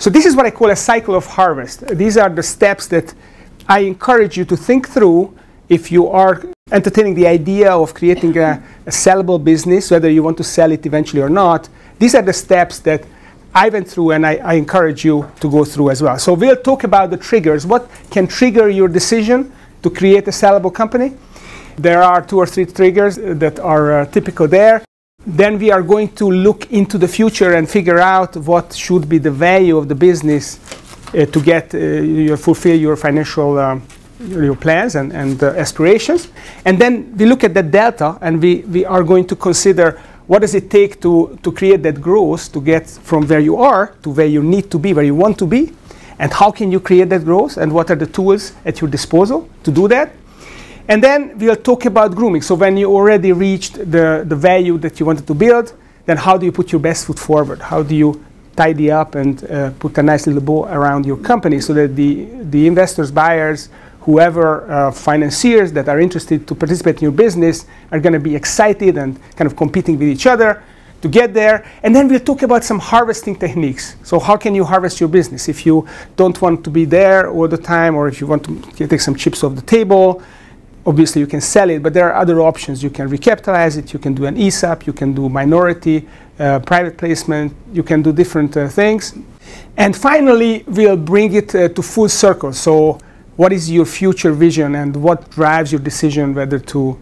So this is what I call a cycle of harvest. These are the steps that I encourage you to think through if you are entertaining the idea of creating a, a sellable business, whether you want to sell it eventually or not. These are the steps that I went through and I, I, encourage you to go through as well. So we'll talk about the triggers. What can trigger your decision to create a sellable company? There are two or three triggers that are uh, typical there. Then we are going to look into the future and figure out what should be the value of the business uh, to get uh, fulfill your financial um, your plans and, and uh, aspirations. And then we look at that delta and we, we are going to consider what does it take to, to create that growth to get from where you are to where you need to be, where you want to be, and how can you create that growth and what are the tools at your disposal to do that. And then we'll talk about grooming. So when you already reached the, the value that you wanted to build, then how do you put your best foot forward? How do you tidy up and uh, put a nice little bow around your company so that the, the investors, buyers, whoever uh, financiers that are interested to participate in your business are going to be excited and kind of competing with each other to get there. And then we'll talk about some harvesting techniques. So how can you harvest your business if you don't want to be there all the time or if you want to take some chips off the table obviously you can sell it, but there are other options. You can recapitalize it, you can do an ESOP, you can do minority, uh, private placement, you can do different uh, things. And finally, we'll bring it uh, to full circle. So what is your future vision and what drives your decision whether to,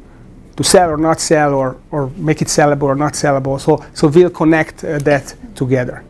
to sell or not sell or, or make it sellable or not sellable. So, so we'll connect uh, that together.